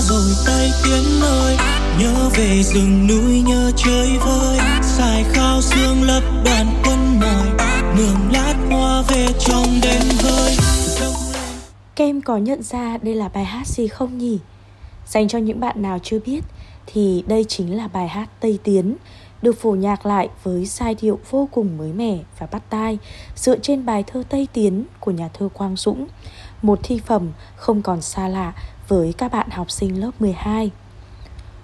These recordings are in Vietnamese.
rồi tay tiến ơi nhớ về rừng núi nhớ chơi vơi. Xài khao xương lấp đoàn quân mỏi mường lát hoa về trong đêm vơi. Kem có nhận ra đây là bài hát gì không nhỉ? Dành cho những bạn nào chưa biết thì đây chính là bài hát Tây Tiến được phổ nhạc lại với giai điệu vô cùng mới mẻ và bắt tai dựa trên bài thơ Tây Tiến của nhà thơ Quang Dũng, một thi phẩm không còn xa lạ với các bạn học sinh lớp 12.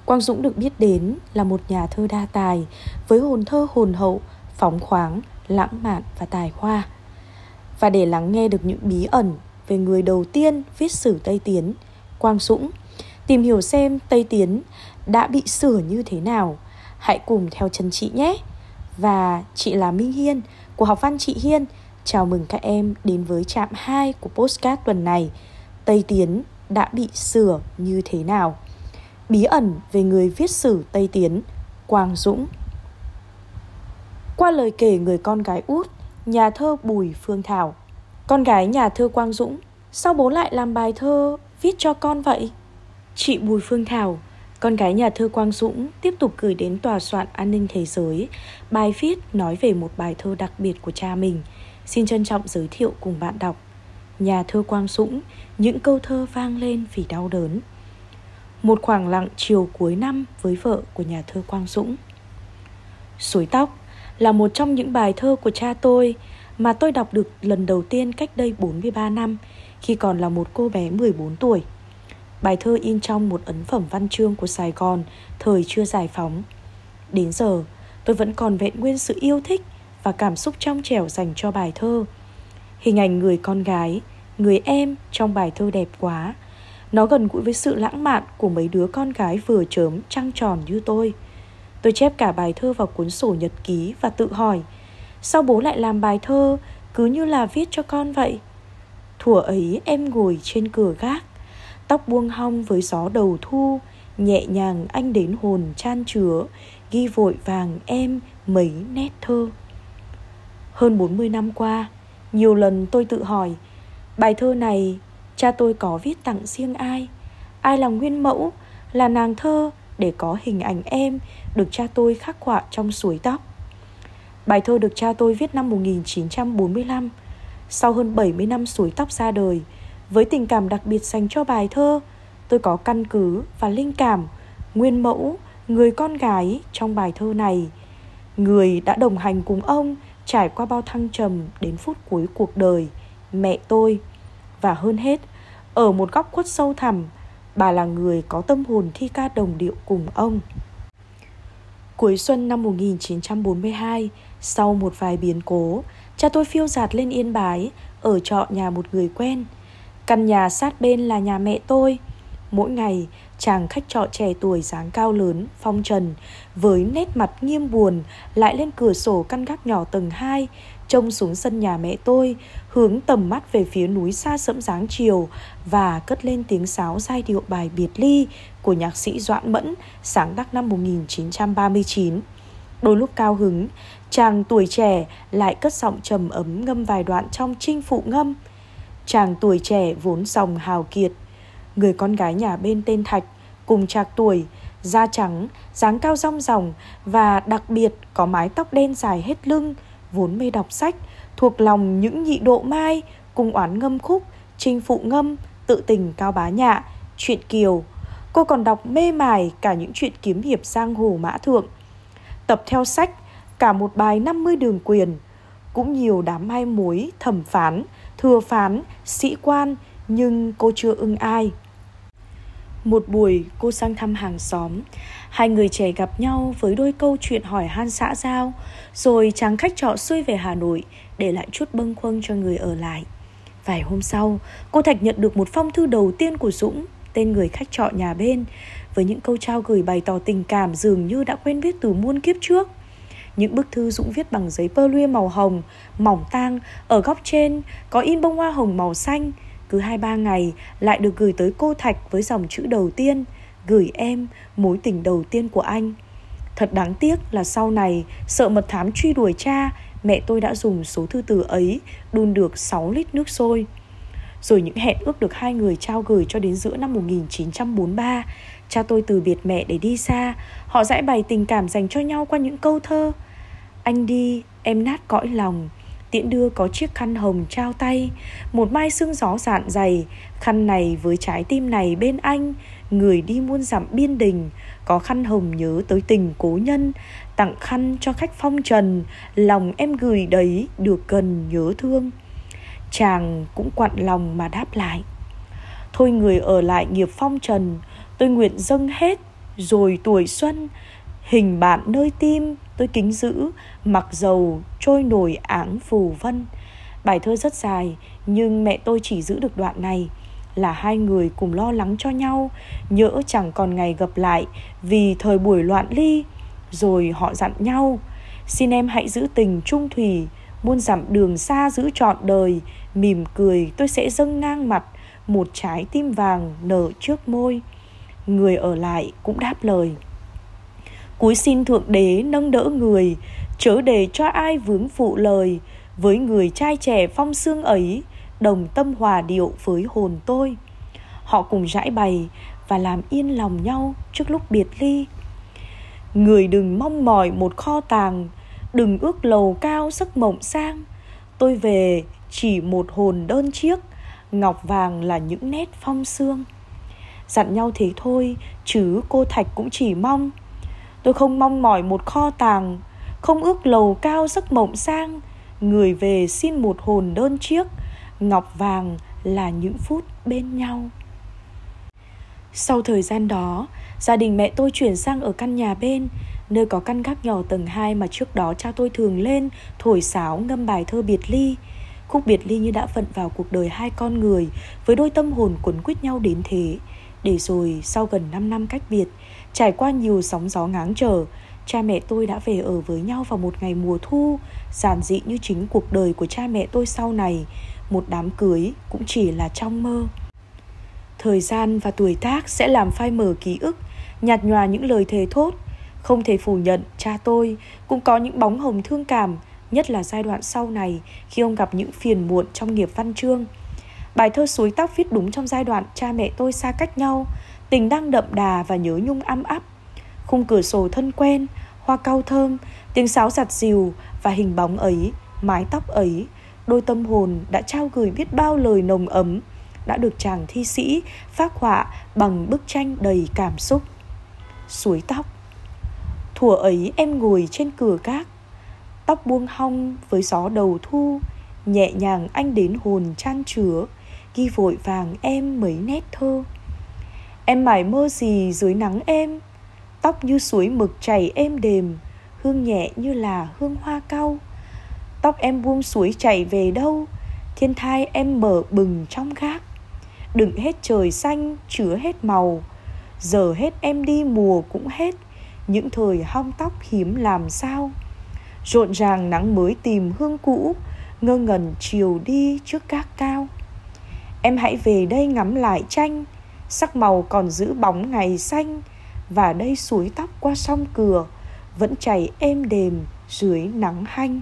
Quang Dũng được biết đến là một nhà thơ đa tài với hồn thơ hồn hậu, phóng khoáng, lãng mạn và tài hoa. Và để lắng nghe được những bí ẩn về người đầu tiên viết sử Tây Tiến, Quang Dũng, tìm hiểu xem Tây Tiến đã bị sửa như thế nào, hãy cùng theo chân chị nhé. Và chị là Minh Hiên của học văn chị Hiên. Chào mừng các em đến với trạm 2 của postcard tuần này. Tây Tiến đã bị sửa như thế nào? Bí ẩn về người viết sử Tây Tiến, Quang Dũng. Qua lời kể người con gái út, nhà thơ Bùi Phương Thảo. Con gái nhà thơ Quang Dũng, sao bố lại làm bài thơ viết cho con vậy? Chị Bùi Phương Thảo, con gái nhà thơ Quang Dũng tiếp tục gửi đến tòa soạn an ninh thế giới bài viết nói về một bài thơ đặc biệt của cha mình. Xin trân trọng giới thiệu cùng bạn đọc. Nhà thơ Quang Dũng, những câu thơ vang lên vì đau đớn. Một khoảng lặng chiều cuối năm với vợ của nhà thơ Quang Dũng. Suối tóc là một trong những bài thơ của cha tôi mà tôi đọc được lần đầu tiên cách đây 43 năm khi còn là một cô bé 14 tuổi. Bài thơ in trong một ấn phẩm văn chương của Sài Gòn thời chưa giải phóng. Đến giờ, tôi vẫn còn vẹn nguyên sự yêu thích và cảm xúc trong trẻo dành cho bài thơ. Hình ảnh người con gái, người em trong bài thơ đẹp quá. Nó gần gũi với sự lãng mạn của mấy đứa con gái vừa chớm trăng tròn như tôi. Tôi chép cả bài thơ vào cuốn sổ nhật ký và tự hỏi Sao bố lại làm bài thơ cứ như là viết cho con vậy? Thủa ấy em ngồi trên cửa gác Tóc buông hong với gió đầu thu Nhẹ nhàng anh đến hồn chan chứa Ghi vội vàng em mấy nét thơ Hơn 40 năm qua nhiều lần tôi tự hỏi Bài thơ này cha tôi có viết tặng riêng ai? Ai là nguyên mẫu? Là nàng thơ? Để có hình ảnh em Được cha tôi khắc họa trong suối tóc. Bài thơ được cha tôi viết năm 1945 Sau hơn 70 năm suối tóc ra đời với tình cảm đặc biệt dành cho bài thơ, tôi có căn cứ và linh cảm nguyên mẫu người con gái trong bài thơ này. Người đã đồng hành cùng ông trải qua bao thăng trầm đến phút cuối cuộc đời, mẹ tôi. Và hơn hết, ở một góc khuất sâu thẳm, bà là người có tâm hồn thi ca đồng điệu cùng ông. Cuối xuân năm 1942, sau một vài biến cố, cha tôi phiêu giạt lên Yên Bái, ở trọ nhà một người quen – Căn nhà sát bên là nhà mẹ tôi. Mỗi ngày, chàng khách trọ trẻ tuổi dáng cao lớn, phong trần, với nét mặt nghiêm buồn, lại lên cửa sổ căn gác nhỏ tầng 2, trông xuống sân nhà mẹ tôi, hướng tầm mắt về phía núi xa sẫm dáng chiều và cất lên tiếng sáo giai điệu bài biệt ly của nhạc sĩ Doãn Mẫn sáng tác năm 1939. Đôi lúc cao hứng, chàng tuổi trẻ lại cất giọng trầm ấm ngâm vài đoạn trong chinh phụ ngâm – Chàng tuổi trẻ vốn dòng hào kiệt Người con gái nhà bên tên Thạch Cùng trạc tuổi Da trắng, dáng cao rong ròng Và đặc biệt có mái tóc đen dài hết lưng Vốn mê đọc sách Thuộc lòng những nhị độ mai Cùng oán ngâm khúc Trinh phụ ngâm Tự tình cao bá nhạ Chuyện kiều Cô còn đọc mê mải cả những chuyện kiếm hiệp giang hồ mã thượng Tập theo sách Cả một bài 50 đường quyền Cũng nhiều đám mai mối thẩm phán thừa phán, sĩ quan, nhưng cô chưa ưng ai. Một buổi cô sang thăm hàng xóm Hai người trẻ gặp nhau với đôi câu chuyện hỏi han xã giao Rồi chàng khách trọ xuôi về Hà Nội Để lại chút bâng khuâng cho người ở lại Vài hôm sau Cô Thạch nhận được một phong thư đầu tiên của Dũng Tên người khách trọ nhà bên Với những câu trao gửi bày tỏ tình cảm Dường như đã quen biết từ muôn kiếp trước những bức thư Dũng viết bằng giấy pơ luê màu hồng, mỏng tang, ở góc trên có in bông hoa hồng màu xanh. Cứ hai ba ngày lại được gửi tới cô Thạch với dòng chữ đầu tiên, gửi em, mối tình đầu tiên của anh. Thật đáng tiếc là sau này, sợ mật thám truy đuổi cha, mẹ tôi đã dùng số thư từ ấy đun được 6 lít nước sôi. Rồi những hẹn ước được hai người trao gửi cho đến giữa năm 1943 Cha tôi từ biệt mẹ để đi xa Họ giải bày tình cảm dành cho nhau qua những câu thơ Anh đi, em nát cõi lòng Tiễn đưa có chiếc khăn hồng trao tay, Một mai sương gió dạn dày. Khăn này với trái tim này bên anh, Người đi muôn dặm biên đình, Có khăn hồng nhớ tới tình cố nhân, Tặng khăn cho khách phong trần, Lòng em gửi đấy được cần nhớ thương. Chàng cũng quặn lòng mà đáp lại, Thôi người ở lại nghiệp phong trần, Tôi nguyện dâng hết, Rồi tuổi xuân Hình bạn nơi tim tôi kính giữ, Mặc dầu trôi nổi áng phù vân. Bài thơ rất dài, Nhưng mẹ tôi chỉ giữ được đoạn này, Là hai người cùng lo lắng cho nhau, Nhỡ chẳng còn ngày gặp lại Vì thời buổi loạn ly, Rồi họ dặn nhau, Xin em hãy giữ tình trung thủy, Muôn dặm đường xa giữ trọn đời, Mỉm cười tôi sẽ dâng ngang mặt Một trái tim vàng nở trước môi. Người ở lại cũng đáp lời. Cúi xin Thượng Đế nâng đỡ người, Chớ để cho ai vướng phụ lời. Với người trai trẻ phong xương ấy, Đồng tâm hòa điệu với hồn tôi. Họ cùng giải bày Và làm yên lòng nhau trước lúc biệt ly. Người đừng mong mỏi một kho tàng, Đừng ước lầu cao giấc mộng sang. Tôi về chỉ một hồn đơn chiếc, Ngọc vàng là những nét phong xương. Dặn nhau thế thôi, Chứ cô Thạch cũng chỉ mong Tôi không mong mỏi một kho tàng, Không ước lầu cao giấc mộng sang. Người về xin một hồn đơn chiếc, Ngọc vàng là những phút bên nhau. Sau thời gian đó, Gia đình mẹ tôi chuyển sang ở căn nhà bên, Nơi có căn gác nhỏ tầng 2 mà trước đó cha tôi thường lên Thổi sáo ngâm bài thơ biệt ly. Khúc biệt ly như đã vận vào cuộc đời hai con người, Với đôi tâm hồn quấn quýt nhau đến thế. Để rồi sau gần 5 năm cách biệt Trải qua nhiều sóng gió ngáng trở, Cha mẹ tôi đã về ở với nhau vào một ngày mùa thu, Giản dị như chính cuộc đời của cha mẹ tôi sau này. Một đám cưới cũng chỉ là trong mơ. Thời gian và tuổi tác sẽ làm phai mờ ký ức, Nhạt nhòa những lời thề thốt. Không thể phủ nhận, cha tôi cũng có những bóng hồng thương cảm, Nhất là giai đoạn sau này khi ông gặp những phiền muộn trong nghiệp văn chương. Bài thơ suối tóc viết đúng trong giai đoạn cha mẹ tôi xa cách nhau Tình đang đậm đà và nhớ nhung âm áp. Khung cửa sổ thân quen, hoa cau thơm, tiếng sáo giặt dìu và hình bóng ấy, mái tóc ấy Đôi tâm hồn đã trao gửi biết bao lời nồng ấm Đã được chàng thi sĩ phác họa bằng bức tranh đầy cảm xúc. Suối tóc. Thủa ấy em ngồi trên cửa cát, Tóc buông hong với gió đầu thu Nhẹ nhàng anh đến hồn chan chứa Ghi vội vàng em mấy nét thơ. Em mải mơ gì dưới nắng em? Tóc như suối mực chảy êm đềm, Hương nhẹ như là hương hoa cau. Tóc em buông suối chảy về đâu? Thiên thai em mở bừng trong gác. Đựng hết trời xanh, chứa hết màu. Giờ hết em đi, mùa cũng hết. Những thời hong tóc hiếm làm sao? Rộn ràng nắng mới tìm hương cũ, Ngơ ngẩn chiều đi trước các cao. Em hãy về đây ngắm lại tranh. Sắc màu còn giữ bóng ngày xanh Và đây suối tóc qua sông cửa Vẫn chảy êm đềm dưới nắng hanh.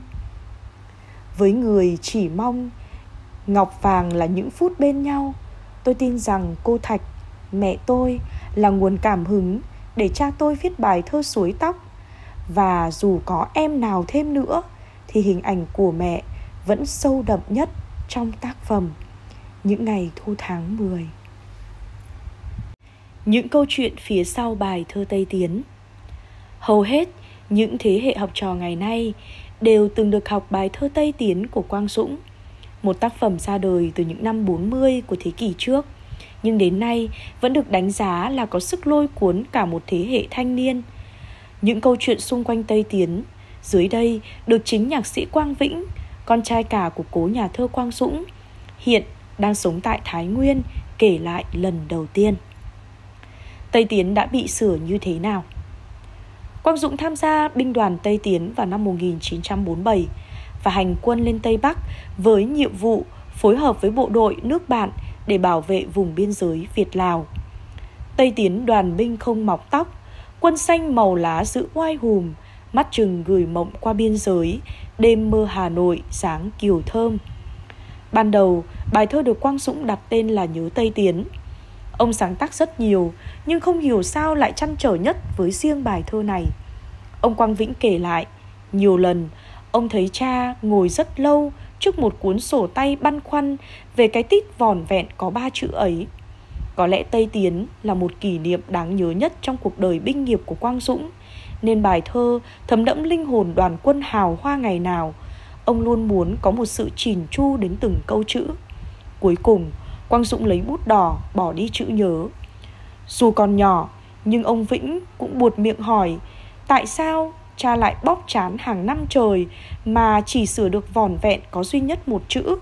Với người chỉ mong Ngọc vàng là những phút bên nhau. Tôi tin rằng cô Thạch, mẹ tôi là nguồn cảm hứng để cha tôi viết bài thơ suối tóc. Và dù có em nào thêm nữa thì hình ảnh của mẹ vẫn sâu đậm nhất trong tác phẩm. Những ngày thu tháng 10. Những câu chuyện phía sau bài thơ Tây Tiến. Hầu hết những thế hệ học trò ngày nay đều từng được học bài thơ Tây Tiến của Quang Dũng, một tác phẩm ra đời từ những năm 40 của thế kỷ trước, nhưng đến nay vẫn được đánh giá là có sức lôi cuốn cả một thế hệ thanh niên – những câu chuyện xung quanh Tây Tiến Dưới đây được chính nhạc sĩ Quang Vĩnh Con trai cả của cố nhà thơ Quang Dũng Hiện đang sống tại Thái Nguyên Kể lại lần đầu tiên. Tây Tiến đã bị sửa như thế nào? Quang Dũng tham gia binh đoàn Tây Tiến vào năm 1947 và hành quân lên Tây Bắc với nhiệm vụ phối hợp với bộ đội nước bạn để bảo vệ vùng biên giới Việt-Lào. Tây Tiến đoàn binh không mọc tóc, Quân xanh màu lá giữ oai hùm Mắt chừng gửi mộng qua biên giới Đêm mơ Hà Nội sáng kiều thơm Ban đầu Bài thơ được Quang Dũng đặt tên là Nhớ Tây Tiến Ông sáng tác rất nhiều, Nhưng không hiểu sao lại chăn trở nhất với riêng bài thơ này. Ông Quang Vĩnh kể lại, Nhiều lần, ông thấy cha ngồi rất lâu Trước một cuốn sổ tay băn khoăn Về cái tít vòn vẹn có ba chữ ấy. Có lẽ Tây Tiến là một kỷ niệm đáng nhớ nhất Trong cuộc đời binh nghiệp của Quang Dũng, Nên bài thơ thấm đẫm linh hồn đoàn quân hào hoa ngày nào, Ông luôn muốn có một sự chỉn chu đến từng câu chữ. Cuối cùng Quang Dũng lấy bút đỏ, bỏ đi chữ nhớ. Dù còn nhỏ, Nhưng ông Vĩnh cũng buột miệng hỏi, Tại sao cha lại bóp chán hàng năm trời Mà chỉ sửa được vòn vẹn có duy nhất một chữ?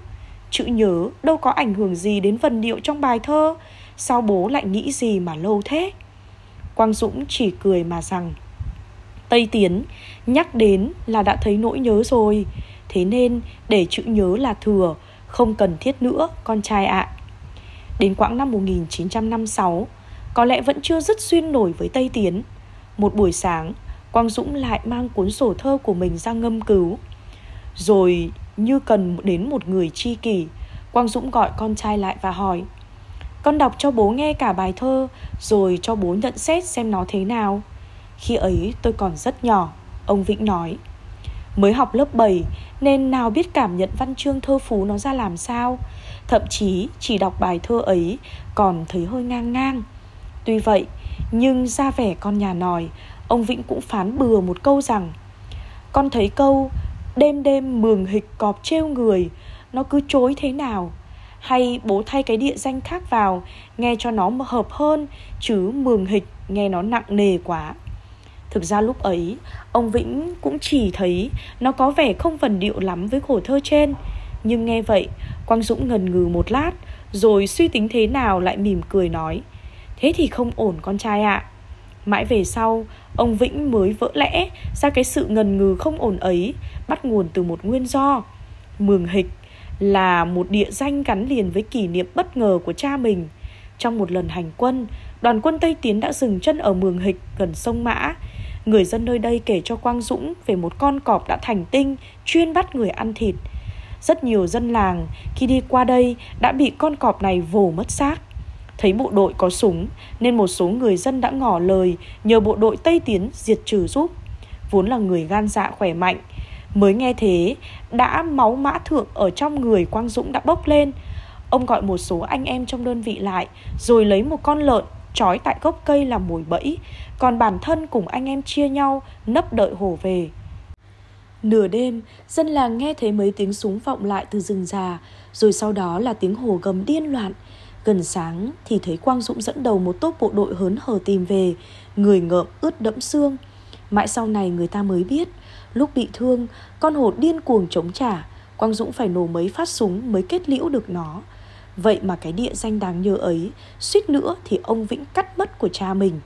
Chữ nhớ đâu có ảnh hưởng gì đến vần điệu trong bài thơ, Sao bố lại nghĩ gì mà lâu thế? Quang Dũng chỉ cười mà rằng, Tây Tiến, nhắc đến là đã thấy nỗi nhớ rồi. Thế nên để chữ nhớ là thừa, Không cần thiết nữa, con trai ạ. à. Đến quãng năm 1956 Có lẽ vẫn chưa dứt xuyên nổi với Tây Tiến. Một buổi sáng, Quang Dũng lại mang cuốn sổ thơ của mình ra ngâm cứu. Rồi, như cần đến một người chi kỷ, Quang Dũng gọi con trai lại và hỏi, Con đọc cho bố nghe cả bài thơ, Rồi cho bố nhận xét xem nó thế nào. Khi ấy, tôi còn rất nhỏ, Ông Vĩnh nói, Mới học lớp 7 Nên nào biết cảm nhận văn chương thơ phú nó ra làm sao? Thậm chí chỉ đọc bài thơ ấy Còn thấy hơi ngang ngang. Tuy vậy, Nhưng ra vẻ con nhà nòi, Ông Vĩnh cũng phán bừa một câu rằng, Con thấy câu, Đêm đêm mường hịch cọp trêu người, Nó cứ chối thế nào? Hay bố thay cái địa danh khác vào, Nghe cho nó hợp hơn, Chứ mường hịch nghe nó nặng nề quá. Thực ra lúc ấy, Ông Vĩnh cũng chỉ thấy Nó có vẻ không phần điệu lắm với khổ thơ trên. Nhưng nghe vậy, Quang Dũng ngần ngừ một lát, Rồi suy tính thế nào lại mỉm cười nói, Thế thì không ổn con trai ạ. À. Mãi về sau, Ông Vĩnh mới vỡ lẽ ra cái sự ngần ngừ không ổn ấy, Bắt nguồn từ một nguyên do. Mường Hịch là một địa danh gắn liền với kỷ niệm bất ngờ của cha mình. Trong một lần hành quân, Đoàn quân Tây Tiến đã dừng chân ở Mường Hịch gần sông Mã. Người dân nơi đây kể cho Quang Dũng về một con cọp đã thành tinh, Chuyên bắt người ăn thịt. Rất nhiều dân làng khi đi qua đây đã bị con cọp này vồ mất xác Thấy bộ đội có súng nên một số người dân đã ngỏ lời nhờ bộ đội Tây Tiến diệt trừ giúp. Vốn là người gan dạ khỏe mạnh, mới nghe thế đã máu mã thượng ở trong người Quang Dũng đã bốc lên. Ông gọi một số anh em trong đơn vị lại rồi lấy một con lợn trói tại gốc cây làm mồi bẫy, còn bản thân cùng anh em chia nhau nấp đợi hổ về. Nửa đêm, dân làng nghe thấy mấy tiếng súng vọng lại từ rừng già, rồi sau đó là tiếng hổ gầm điên loạn. Gần sáng thì thấy Quang Dũng dẫn đầu một tốp bộ đội hớn hở tìm về, người ngợm ướt đẫm xương. Mãi sau này người ta mới biết, lúc bị thương, con hổ điên cuồng chống trả, Quang Dũng phải nổ mấy phát súng mới kết liễu được nó. Vậy mà cái địa danh đáng nhớ ấy, suýt nữa thì ông Vĩnh cắt mất của cha mình.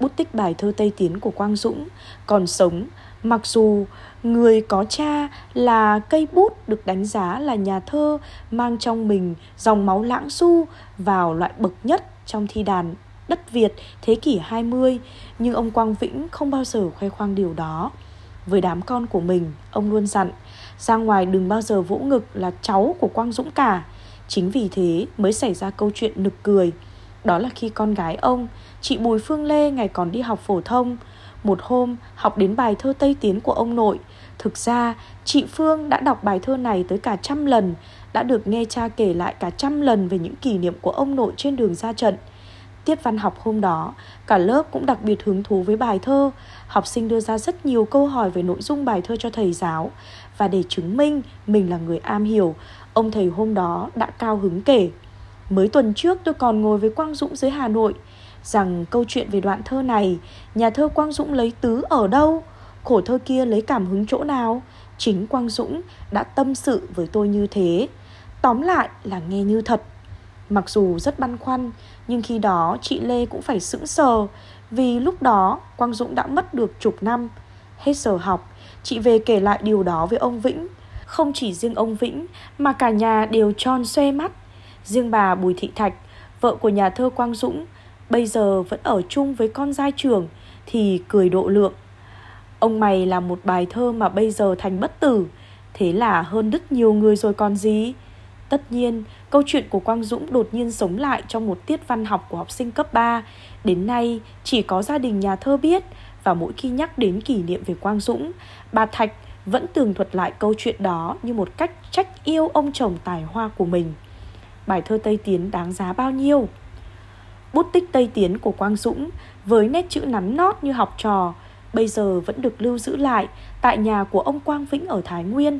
Bút tích bài thơ Tây Tiến của Quang Dũng còn sống Mặc dù người có cha là cây bút được đánh giá là nhà thơ mang trong mình dòng máu lãng xu vào loại bậc nhất trong thi đàn đất Việt thế kỷ 20, nhưng ông Quang Vĩnh không bao giờ khoe khoang điều đó. Với đám con của mình, ông luôn dặn, ra ngoài đừng bao giờ vỗ ngực là cháu của Quang Dũng cả. Chính vì thế mới xảy ra câu chuyện nực cười. Đó là khi con gái ông, chị Bùi Phương Lê ngày còn đi học phổ thông, một hôm học đến bài thơ Tây Tiến của ông nội. Thực ra chị Phương đã đọc bài thơ này tới cả trăm lần Đã được nghe cha kể lại cả trăm lần về những kỷ niệm của ông nội trên đường ra trận. Tiết văn học hôm đó, cả lớp cũng đặc biệt hứng thú với bài thơ. Học sinh đưa ra rất nhiều câu hỏi về nội dung bài thơ cho thầy giáo. Và để chứng minh mình là người am hiểu Ông thầy hôm đó đã cao hứng kể Mới tuần trước tôi còn ngồi với Quang Dũng dưới Hà Nội rằng câu chuyện về đoạn thơ này nhà thơ Quang Dũng lấy tứ ở đâu, khổ thơ kia lấy cảm hứng chỗ nào. Chính Quang Dũng đã tâm sự với tôi như thế. Tóm lại là nghe như thật. Mặc dù rất băn khoăn, nhưng khi đó chị Lê cũng phải sững sờ vì lúc đó Quang Dũng đã mất được chục năm. Hết giờ học, chị về kể lại điều đó với ông Vĩnh. Không chỉ riêng ông Vĩnh mà cả nhà đều tròn xoe mắt. Riêng bà Bùi Thị Thạch, vợ của nhà thơ Quang Dũng, bây giờ vẫn ở chung với con giai trưởng thì cười độ lượng. Ông mày là một bài thơ mà bây giờ thành bất tử, thế là hơn đứt nhiều người rồi còn gì. Tất nhiên, câu chuyện của Quang Dũng đột nhiên sống lại trong một tiết văn học của học sinh cấp 3. Đến nay, chỉ có gia đình nhà thơ biết và mỗi khi nhắc đến kỷ niệm về Quang Dũng, bà Thạch vẫn tường thuật lại câu chuyện đó như một cách trách yêu ông chồng tài hoa của mình. Bài thơ Tây Tiến đáng giá bao nhiêu? Bút tích Tây Tiến của Quang Dũng với nét chữ nắn nót như học trò, bây giờ vẫn được lưu giữ lại tại nhà của ông Quang Vĩnh ở Thái Nguyên.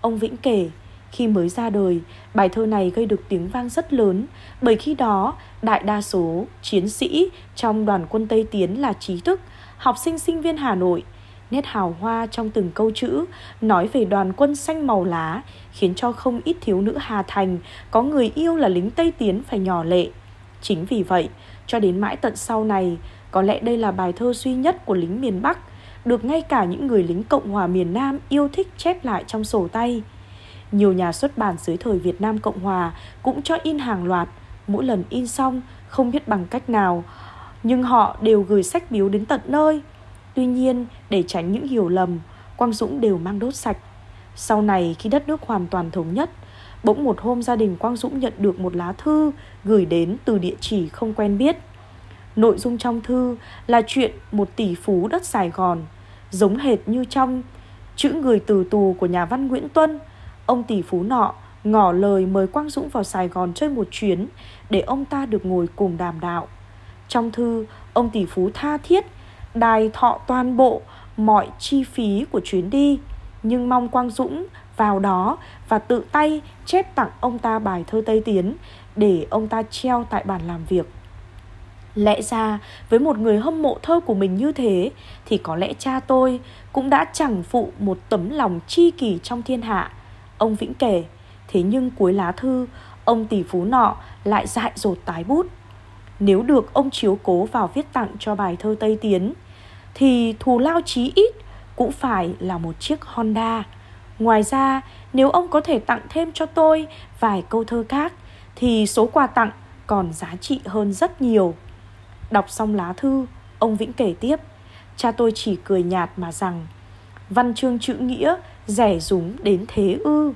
Ông Vĩnh kể, khi mới ra đời, bài thơ này gây được tiếng vang rất lớn bởi khi đó đại đa số chiến sĩ trong đoàn quân Tây Tiến là trí thức, học sinh sinh viên Hà Nội. Nét hào hoa trong từng câu chữ nói về đoàn quân xanh màu lá khiến cho không ít thiếu nữ Hà Thành có người yêu là lính Tây Tiến phải nhỏ lệ. Chính vì vậy, cho đến mãi tận sau này, có lẽ đây là bài thơ duy nhất của lính miền Bắc được ngay cả những người lính Cộng hòa miền Nam yêu thích chép lại trong sổ tay. Nhiều nhà xuất bản dưới thời Việt Nam Cộng Hòa cũng cho in hàng loạt, mỗi lần in xong không biết bằng cách nào, nhưng họ đều gửi sách biếu đến tận nơi. Tuy nhiên, để tránh những hiểu lầm, Quang Dũng đều mang đốt sạch. Sau này khi đất nước hoàn toàn thống nhất, bỗng một hôm gia đình Quang Dũng nhận được một lá thư gửi đến từ địa chỉ không quen biết. Nội dung trong thư là chuyện một tỷ phú đất Sài Gòn, giống hệt như trong chữ người từ tù của nhà văn Nguyễn Tuân. Ông tỷ phú nọ ngỏ lời mời Quang Dũng vào Sài Gòn chơi một chuyến để ông ta được ngồi cùng đàm đạo. Trong thư, ông tỷ phú tha thiết đài thọ toàn bộ mọi chi phí của chuyến đi, nhưng mong Quang Dũng vào đó và tự tay chép tặng ông ta bài thơ Tây Tiến để ông ta treo tại bàn làm việc. Lẽ ra với một người hâm mộ thơ của mình như thế thì có lẽ cha tôi cũng đã chẳng phụ một tấm lòng chi kỷ trong thiên hạ. Ông Vĩnh kể, thế nhưng cuối lá thư, ông tỷ phú nọ lại dại dột tái bút. Nếu được ông chiếu cố vào viết tặng cho bài thơ Tây Tiến, thì thù lao chí ít cũng phải là một chiếc Honda. Ngoài ra, nếu ông có thể tặng thêm cho tôi vài câu thơ khác, thì số quà tặng còn giá trị hơn rất nhiều. Đọc xong lá thư, ông Vĩnh kể tiếp, cha tôi chỉ cười nhạt mà rằng văn chương chữ nghĩa rẻ rúng đến thế ư.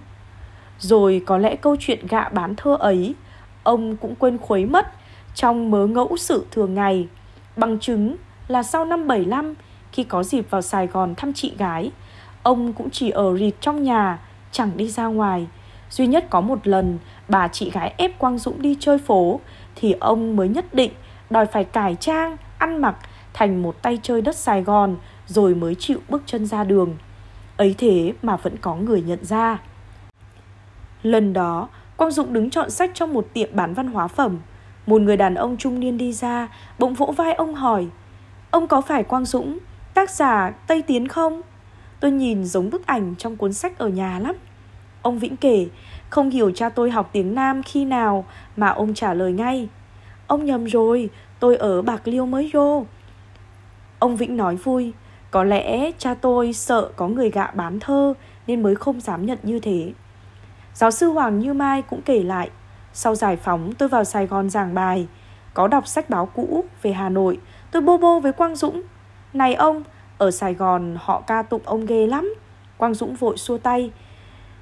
Rồi có lẽ câu chuyện gạ bán thơ ấy, ông cũng quên khuấy mất trong mớ ngẫu sự thường ngày. Bằng chứng là sau năm 75, khi có dịp vào Sài Gòn thăm chị gái, ông cũng chỉ ở rịt trong nhà, chẳng đi ra ngoài. Duy nhất có một lần bà chị gái ép Quang Dũng đi chơi phố thì ông mới nhất định đòi phải cải trang, ăn mặc thành một tay chơi đất Sài Gòn rồi mới chịu bước chân ra đường. Ấy thế mà vẫn có người nhận ra. Lần đó, Quang Dũng đứng chọn sách trong một tiệm bán văn hóa phẩm. Một người đàn ông trung niên đi ra, bỗng vỗ vai ông hỏi Ông có phải Quang Dũng, tác giả Tây Tiến không? Tôi nhìn giống bức ảnh trong cuốn sách ở nhà lắm. Ông Vĩnh kể, không hiểu cha tôi học tiếng Nam khi nào mà ông trả lời ngay. Ông nhầm rồi, tôi ở Bạc Liêu mới vô. Ông Vĩnh nói vui, có lẽ cha tôi sợ có người gạ bán thơ nên mới không dám nhận như thế. Giáo sư Hoàng Như Mai cũng kể lại, sau giải phóng tôi vào Sài Gòn giảng bài, có đọc sách báo cũ về Hà Nội, tôi bô bô với Quang Dũng. Này ông, ở Sài Gòn họ ca tụng ông ghê lắm. Quang Dũng vội xua tay.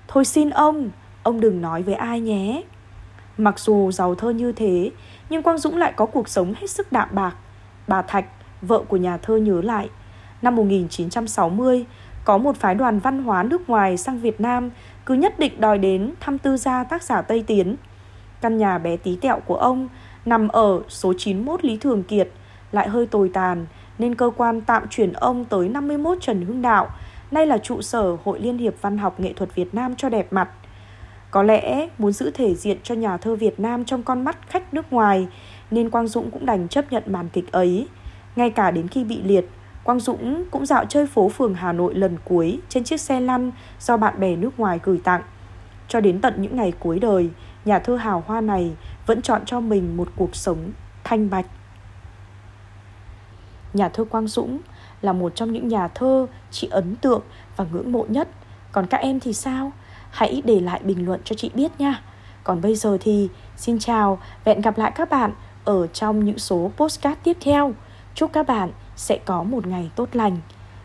Thôi xin ông, ông đừng nói với ai nhé. Mặc dù giàu thơ như thế, nhưng Quang Dũng lại có cuộc sống hết sức đạm bạc. Bà Thạch, vợ của nhà thơ nhớ lại, năm 1960, có một phái đoàn văn hóa nước ngoài sang Việt Nam cứ nhất định đòi đến thăm tư gia tác giả Tây Tiến. Căn nhà bé tí tẹo của ông nằm ở số 91 Lý Thường Kiệt, lại hơi tồi tàn nên cơ quan tạm chuyển ông tới 51 Trần Hưng Đạo, nay là trụ sở Hội Liên hiệp Văn học Nghệ thuật Việt Nam cho đẹp mặt. Có lẽ muốn giữ thể diện cho nhà thơ Việt Nam trong con mắt khách nước ngoài nên Quang Dũng cũng đành chấp nhận màn kịch ấy. Ngay cả đến khi bị liệt, Quang Dũng cũng dạo chơi phố phường Hà Nội lần cuối trên chiếc xe lăn do bạn bè nước ngoài gửi tặng. Cho đến tận những ngày cuối đời, nhà thơ hào hoa này vẫn chọn cho mình một cuộc sống thanh bạch. Nhà thơ Quang Dũng là một trong những nhà thơ chị ấn tượng và ngưỡng mộ nhất. Còn các em thì sao? Hãy để lại bình luận cho chị biết nha. Còn bây giờ thì xin chào và hẹn gặp lại các bạn ở trong những số postcard tiếp theo. Chúc các bạn sẽ có một ngày tốt lành.